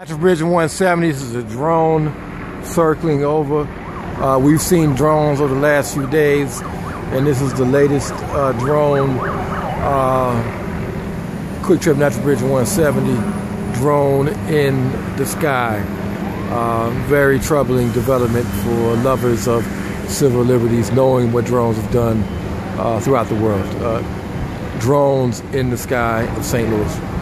Natural Bridge 170, this is a drone circling over. Uh, we've seen drones over the last few days, and this is the latest uh, drone, uh, QuikTrip Natural Bridge 170 drone in the sky. Uh, very troubling development for lovers of civil liberties, knowing what drones have done uh, throughout the world. Uh, drones in the sky of St. Louis.